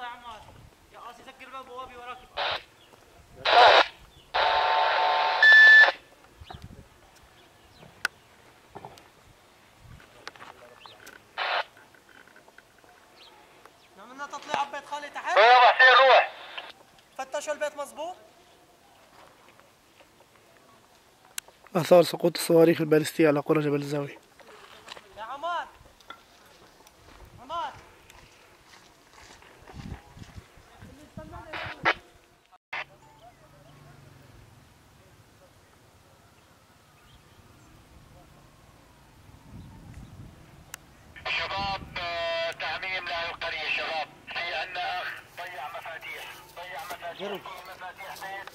يلا يا عمار. يا قاسي سكر الباب بوابي وراك. عملنا تطليع على بيت خالي تحت؟ روح سير روح فتشوا البيت مظبوط؟ آثار سقوط الصواريخ البالستية على قرى جبل الزاوية. ضيع مفاتيح. ضيع مفاتيح بيت.